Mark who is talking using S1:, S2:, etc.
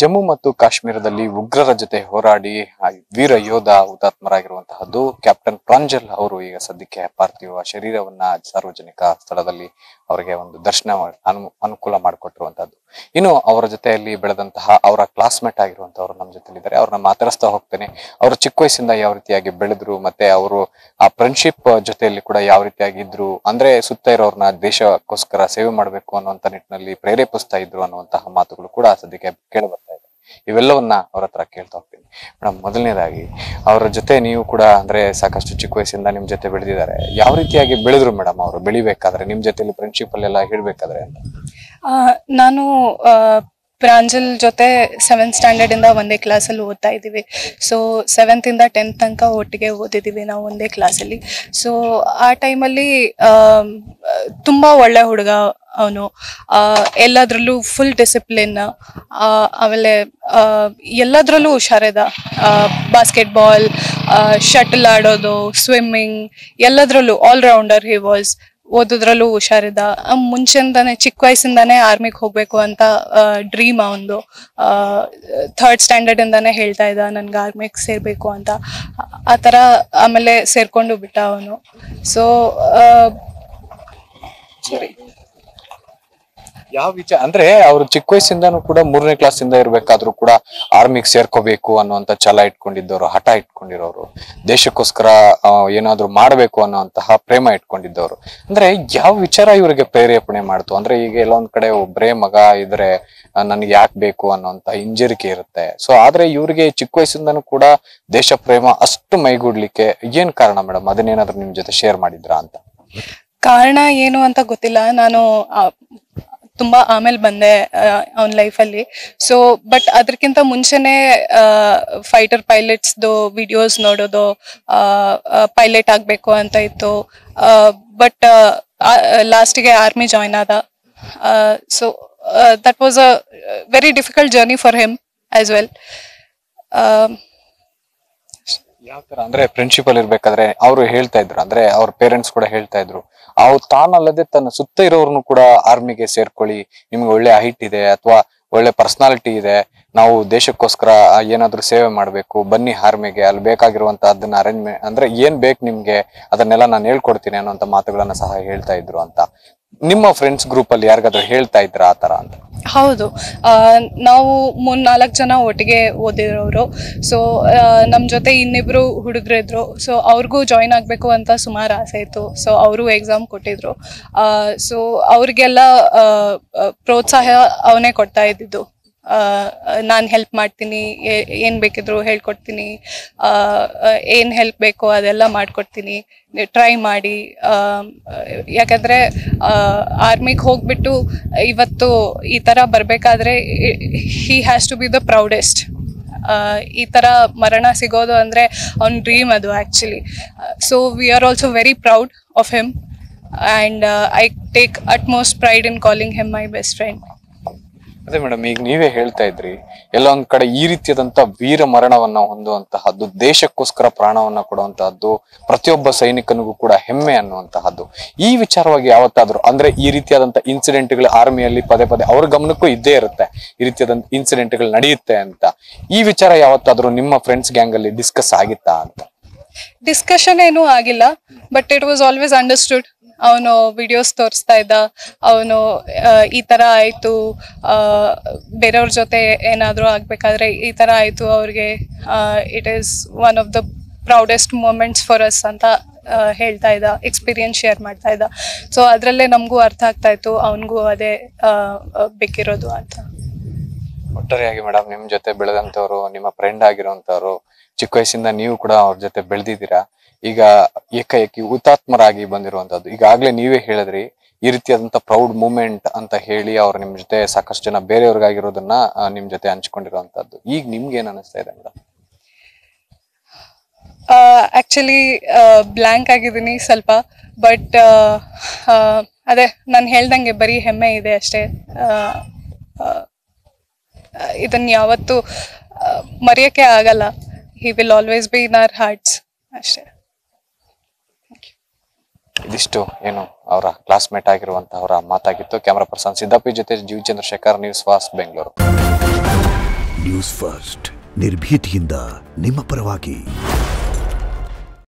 S1: ಜಮ್ಮು ಮತ್ತು ಕಾಶ್ಮೀರದಲ್ಲಿ ಉಗ್ರರ ಜೊತೆ ಹೋರಾಡಿ ವೀರ ಯೋಧ ಹುತಾತ್ಮರಾಗಿರುವಂತಹದ್ದು. ಕ್ಯಾಪ್ಟನ್ ಪ್ರಾಂಜಲ್ ಅವರು ಈಗ ಸದ್ಯಕ್ಕೆ ಪಾರ್ಥಿವ ಶರೀರವನ್ನ ಸಾರ್ವಜನಿಕ ಸ್ಥಳದಲ್ಲಿ ಅವರಿಗೆ ಒಂದು ದರ್ಶನ ಅನುಕೂಲ ಮಾಡಿಕೊಟ್ಟಿರುವಂತಹದ್ದು. ಇನ್ನು ಅವರ ಜೊತೆಯಲ್ಲಿ ಬೆಳೆದಂತಹ ಅವರ ಕ್ಲಾಸ್ಮೇಟ್ ಆಗಿರುವಂತಹವರು ನಮ್ಮ ಜೊತೆಲಿದ್ದಾರೆ. ಅವ್ರನ್ನ ಮಾತಾಡಿಸ್ತಾ ಹೋಗ್ತೇನೆ. ಅವರು ಚಿಕ್ಕ ವಯಸ್ಸಿಂದ ಯಾವ ರೀತಿಯಾಗಿ ಬೆಳೆದ್ರು, ಮತ್ತೆ ಅವರು ಆ ಫ್ರೆಂಡ್ಶಿಪ್ ಜೊತೆಯಲ್ಲಿ ಕೂಡ ಯಾವ ರೀತಿಯಾಗಿ ಇದ್ರು, ಅಂದ್ರೆ ಸುತ್ತ ಇರೋರ್ನ ದೇಶಕ್ಕೋಸ್ಕರ ಸೇವೆ ಮಾಡಬೇಕು ಅನ್ನುವಂತ ನಿಟ್ಟಿನಲ್ಲಿ ಪ್ರೇರೇಪಿಸ್ತಾ ಇದ್ರು ಅನ್ನುವಂತಹ ಮಾತುಗಳು ಕೂಡ ಸದ್ಯಕ್ಕೆ ಕೇಳಿ ಬರ್ತಾ ಇದೆ ಇವೆಲ್ಲವನ್ನ ಅವ್ರ ಹತ್ರ ಕೇಳ್ತಾ ಹೋಗ್ತೀನಿ. ಮೇಡಮ್ ಮೊದಲನೇದಾಗಿ, ಅವರ ಜೊತೆ ನೀವು ಕೂಡ ಅಂದ್ರೆ ಸಾಕಷ್ಟು ಚಿಕ್ಕ ವಯಸ್ಸಿಂದ ನಿಮ್ ಜೊತೆ ಬೆಳೆದಿದ್ದಾರೆ. ಯಾವ ರೀತಿಯಾಗಿ ಬೆಳೆದ್ರು ಮೇಡಮ್ ಅವರು ಬೆಳಿಬೇಕಾದ್ರೆ, ನಿಮ್ ಜೊತೆಲಿ ಫ್ರೆಂಡ್ಶಿಪ್ ಅಲ್ಲೆಲ್ಲ ಹೇಳ್ಬೇಕಾದ್ರೆ ಅಂತ?
S2: ನಾನು ಪ್ರಾಂಜಲ್ ಜೊತೆ ಸೆವೆಂತ್ ಸ್ಟ್ಯಾಂಡರ್ಡ್ ಇಂದ ಒಂದೇ ಕ್ಲಾಸ್ ಅಲ್ಲಿ ಓದ್ತಾ ಇದೀವಿ ಸೊ ಸೆವೆಂತ್ ಇಂದ ಟೆಂತ್ ತನಕ ಒಟ್ಟಿಗೆ ಓದಿದೀವಿ ನಾವು ಒಂದೇ ಕ್ಲಾಸ್ ಅಲ್ಲಿ. ಸೊ ಆ ಟೈಮಲ್ಲಿ ತುಂಬಾ ಒಳ್ಳೆ ಹುಡುಗ ಅವನು. ಎಲ್ಲದ್ರಲ್ಲೂ ಫುಲ್ ಡಿಸಿಪ್ಲಿನ್ ಆಮೇಲೆ ಎಲ್ಲದ್ರಲ್ಲೂ ಹುಷಾರಿದ. ಬಾಸ್ಕೆಟ್ಬಾಲ್ ಶಟಲ್ ಆಡೋದು ಸ್ವಿಮ್ಮಿಂಗ್ ಎಲ್ಲದ್ರಲ್ಲೂ ಆಲ್ರೌಂಡರ್ ಹಿ ವಾಸ್ ಓದೋದ್ರಲ್ಲೂ ಹುಷಾರಿದ್ದ. ಮುಂಚೆಂದಾನೆ ಚಿಕ್ಕ ವಯಸ್ಸಿಂದಾನೆ ಆರ್ಮಿಗೆ ಹೋಗ್ಬೇಕು ಅಂತ ಡ್ರೀಮ್ ಅವನದು ಥರ್ಡ್ ಸ್ಟ್ಯಾಂಡರ್ಡ್ ಇಂದಾನೆ ಹೇಳ್ತಾ ಇದ್ದ, ನನ್ಗೆ ಆರ್ಮಿಗೆ ಸೇರ್ಬೇಕು ಅಂತ. ಆ- ತರ ಆಮೇಲೆ ಸೇರ್ಕೊಂಡು ಬಿಟ್ಟ ಅವನು. ಸೊ ಸರಿ
S1: ಯಾವ ವಿಚಾರ ಅಂದ್ರೆ ಅವ್ರು ಚಿಕ್ಕ ವಯಸ್ಸಿಂದಾನು ಕೂಡ ಮೂರನೇ ಕ್ಲಾಸ್ ಇಂದ ಇರ್ಬೇಕಾದ್ರೂ ಕೂಡ ಆರ್ಮಿಗೆ ಸೇರ್ಕೋಬೇಕು ಅನ್ನುವಂತ ಛಲ ಇಟ್ಕೊಂಡಿದ್ದವರು, ಹಠ ಇಟ್ಕೊಂಡಿರೋರು, ದೇಶಕ್ಕೋಸ್ಕರ ಏನಾದ್ರು ಮಾಡ್ಬೇಕು ಅನ್ನುವಂತಹ ಪ್ರೇಮ ಇಟ್ಕೊಂಡಿದ್ದವರು. ಅಂದ್ರೆ ಯಾವ ವಿಚಾರ ಇವರಿಗೆ ಪ್ರೇರೇಪಣೆ ಮಾಡ್ತು? ಅಂದ್ರೆ ಈಗ ಎಲ್ಲೊಂದ್ ಕಡೆ ಒಬ್ಬರೇ ಮಗ ಇದ್ರೆ ನನ್ಗೆ ಯಾಕೆ ಬೇಕು ಅನ್ನೋಂತ ಹಿಂಜರಿಕೆ ಇರುತ್ತೆ. ಸೊ ಆದ್ರೆ ಇವ್ರಿಗೆ ಚಿಕ್ಕ ವಯಸ್ಸಿಂದನೂ ಕೂಡ ದೇಶ ಪ್ರೇಮ ಅಷ್ಟು ಮೈಗೂಡ್ಲಿಕ್ಕೆ ಏನ್ ಕಾರಣ ಮೇಡಮ್? ಅದನ್ನೇನಾದ್ರೂ ನಿಮ್ ಜೊತೆ ಶೇರ್ ಮಾಡಿದ್ರಾ ಅಂತ?
S2: ಕಾರಣ ಏನು ಅಂತ ಗೊತ್ತಿಲ್ಲ. ನಾನು ತುಂಬಾ ಆಮೇಲೆ ಬಂದೆ ಅವನ ಲೈಫಲ್ಲಿ ಸೊ ಬಟ್ ಅದಕ್ಕಿಂತ ಮುಂಚೆನೆ ಫೈಟರ್ ಪೈಲಟ್ಸ್ದು ವಿಡಿಯೋಸ್ ನೋಡೋದು ಪೈಲಟ್ ಆಗಬೇಕು ಅಂತ ಇತ್ತು. ಬಟ್ ಲಾಸ್ಟಿಗೆ ಆರ್ಮಿ ಜಾಯ್ನ್ ಆದ. So that was a very difficult journey for him as well
S1: ಯಾವ ಅಂದ್ರೆ ಪ್ರಿನ್ಸಿಪಲ್ ಇರ್ಬೇಕಾದ್ರೆ ಅವರು ಹೇಳ್ತಾ ಇದ್ರು. ಅಂದ್ರೆ ಅವ್ರ ಪೇರೆಂಟ್ಸ್ ಕೂಡ ಹೇಳ್ತಾ ಇದ್ರು. ಅವ್ರು ತಾನಲ್ಲದೆ ತನ್ನ ಸುತ್ತ ಇರೋರ್ನು ಕೂಡ ಆರ್ಮಿಗೆ ಸೇರ್ಕೊಳ್ಳಿ. ನಿಮ್ಗೆ ಒಳ್ಳೆ ಹೈಟ್ ಇದೆ ಅಥವಾ ಒಳ್ಳೆ ಪರ್ಸನಾಲಿಟಿ ಇದೆ. ನಾವು ದೇಶಕ್ಕೋಸ್ಕರ ಏನಾದ್ರೂ ಸೇವೆ ಮಾಡ್ಬೇಕು. ಬನ್ನಿ ಆರ್ಮಿಗೆ ಅಲ್ಲಿ ಬೇಕಾಗಿರುವಂತ ಅದನ್ನ ಅರೇಂಜ್ಮೆಂಟ್ ಅಂದ್ರೆ ಏನ್ ಬೇಕು ನಿಮ್ಗೆ? ಅದನ್ನೆಲ್ಲ ನಾನು ಹೇಳ್ಕೊಡ್ತೀನಿ ಅನ್ನೋಂತ ಮಾತುಗಳನ್ನ ಸಹ ಹೇಳ್ತಾ ಇದ್ರು ಅಂತ. ನಿಮ್ಮ ಫ್ರೆಂಡ್ಸ್ ಗ್ರೂಪ್ ಅಲ್ಲಿ ಯಾರಿಗಾದ್ರೂ ಹೇಳ್ತಾ ಇದ್ರ ಆ ತರ ಅಂತ?
S2: ಹೌದು. ನಾವು ಮೂರ್ ನಾಲ್ಕು ಜನ ಒಟ್ಟಿಗೆ ಓದಿರೋರು. ಸೊ ನಮ್ಮ ಜೊತೆ ಇನ್ನಿಬ್ರು ಹುಡುಗರು ಇದ್ರು. ಸೊ ಅವ್ರಿಗೂ ಜಾಯಿನ್ ಆಗಬೇಕು ಅಂತ ಸುಮಾರು ಆಸೆ ಇತ್ತು. ಸೊ ಅವರು ಎಕ್ಸಾಮ್ ಕೊಟ್ಟಿದ್ರು. ಸೊ ಅವ್ರಿಗೆಲ್ಲ ಪ್ರೋತ್ಸಾಹ ಅವನೇ ಕೊಡ್ತಾ ಇದ್ದಿದ್ದು. ನಾನು ಹೆಲ್ಪ್ ಮಾಡ್ತೀನಿ ಏನು ಬೇಕಿದ್ರು ಹೇಳ್ಕೊಡ್ತೀನಿ ಏನು ಹೆಲ್ಪ್ ಬೇಕೋ ಅದೆಲ್ಲ ಮಾಡಿಕೊಡ್ತೀನಿ ಟ್ರೈ ಮಾಡಿ ಯಾಕಂದರೆ ಆರ್ಮಿಗೆ ಹೋಗ್ಬಿಟ್ಟು ಇವತ್ತು ಈ ಥರ ಬರಬೇಕಾದ್ರೆ he has to be the proudest ಈ ಥರ ಮರಣ ಸಿಗೋದು ಅಂದರೆ ಅವ್ನ ಡ್ರೀಮ್ ಅದು actually so we are also very proud of him and I take utmost pride in calling him my best friend
S1: ಅದೇ ಮೇಡಮ್, ಈಗ ನೀವೇ ಹೇಳ್ತಾ ಇದ್ರಿ, ಎಲ್ಲ ಒಂದ್ ಕಡೆ ಈ ರೀತಿಯಾದಂತ ವೀರ ಮರಣವನ್ನ ಹೊಂದುವಂತಹದ್ದು, ದೇಶಕ್ಕೋಸ್ಕರ ಪ್ರಾಣವನ್ನ ಕೊಡುವಂತಹದ್ದು, ಪ್ರತಿಯೊಬ್ಬ ಸೈನಿಕನಿಗೂ ಕೂಡ ಹೆಮ್ಮೆ ಅನ್ನುವಂತಹದ್ದು. ಈ ವಿಚಾರವಾಗಿ ಯಾವತ್ತಾದ್ರೂ, ಅಂದ್ರೆ ಈ ರೀತಿಯಾದಂತ ಇನ್ಸಿಡೆಂಟ್ಗಳು ಆರ್ಮಿಯಲ್ಲಿ ಪದೇ ಪದೇ ಅವ್ರ ಗಮನಕ್ಕೂ ಇದ್ದೇ ಇರುತ್ತೆ, ಈ ರೀತಿಯಾದಂತ ಇನ್ಸಿಡೆಂಟ್ಗಳು ನಡೆಯುತ್ತೆ ಅಂತ. ಈ ವಿಚಾರ ಯಾವತ್ತಾದ್ರೂ ನಿಮ್ಮ ಫ್ರೆಂಡ್ಸ್ ಗ್ಯಾಂಗ್ ಅಲ್ಲಿ ಡಿಸ್ಕಸ್ ಆಗಿತ್ತಾ ಅಂತ?
S2: ಡಿಸ್ಕಷನ್ ಏನೂ ಆಗಿಲ್ಲ but it was always understood ಅವನು ವಿಡಿಯೋಸ್ ತೋರಿಸ್ತಾ ಇದ್ದ, ಅವನು ಈ ತರ ಆಯ್ತು ಬೇರೆಯವ್ರ ಜೊತೆ ಏನಾದರೂ ಆಗ್ಬೇಕಾದ್ರೆ ಈ ತರ ಆಯ್ತು ಅವ್ರಿಗೆ it is one of the proudest moments for us ಅಂತ ಹೇಳ್ತಾ ಇದ್ದ ಎಕ್ಸ್ಪೀರಿಯನ್ಸ್ ಶೇರ್ ಮಾಡ್ತಾ ಇದ್ದ. ಸೊ ಅದರಲ್ಲೇ ನಮಗೂ ಅರ್ಥ ಆಗ್ತಾ ಇತ್ತು, ಅವನಿಗೂ ಅದೇ ಬೇಕಿರೋದು ಅಂತ.
S1: ಒಟ್ಟಾರೆಯಾಗಿ ಮೇಡಮ್ ನಿಮ್ ಜೊತೆ ಬೆಳೆದಂತವ್ರು ನಿಮ್ಮ ಫ್ರೆಂಡ್ ಆಗಿರುವಂತವ್ರು ಚಿಕ್ಕ ವಯಸ್ಸಿಂದ ನೀವು ಕೂಡ ಅವ್ರ ಜೊತೆ ಬೆಳೆದಿದ್ದೀರಾ? ಈಗ ಏಕಾಏಕಿ ಹುತಾತ್ಮರಾಗಿ ಬಂದಿರುವಂತದ್ದು ಈಗಾಗ್ಲೇ ನೀವೇ ಹೇಳಿದ್ರಿ, ಈ ರೀತಿಯಾದಂತ ಪ್ರೌಡ್ ಮೂಮೆಂಟ್ ಅಂತ ಹೇಳಿ ಅವ್ರು ನಿಮ್ ಜೊತೆ ಸಾಕಷ್ಟು ಜನ ಬೇರೆಯವ್ರಿಗಾಗಿರೋದನ್ನ ನಿಮ್ ಜೊತೆ ಹಂಚ್ಕೊಂಡಿರುವಂತದ್ದು ಈಗ ನಿಮ್ಗೆ ಏನ್ ಅನಿಸ್ತಾ ಇದೆ ಮೇಡಮ್
S2: ಆಕ್ಚುಲಿ ಬ್ಲ್ಯಾಂಕ್ ಆಗಿದ್ದೀನಿ ಸ್ವಲ್ಪ ಬಟ್ ಅದೇ, ನಾನು ಹೇಳ್ದಂಗೆ ಬರೀ ಹೆಮ್ಮೆ ಇದೆ ಅಷ್ಟೇ. ಇದನ್ನ ಯಾವತ್ತೂ ಮರೆಯಕ್ಕೆ ಆಗಲ್ಲ. He will always be in our hearts ಅಷ್ಟೇ.
S1: ಇದಿಷ್ಟು ಏನು ಅವರ ಕ್ಲಾಸ್ಮೇಟ್ ಆಗಿರುವಂತಹವರ ಮಾತಾಗಿತ್ತು. ಕ್ಯಾಮರಾ ಪರ್ಸನ್ ಸಿದ್ದಪ್ಪಿ ಜೊತೆ Jeev Chandrashekar news fast Bengaluru
S3: news first ನಿರ್ಭೀತಿಯಿಂದ ನಿಮ್ಮ ಪರವಾಗಿ.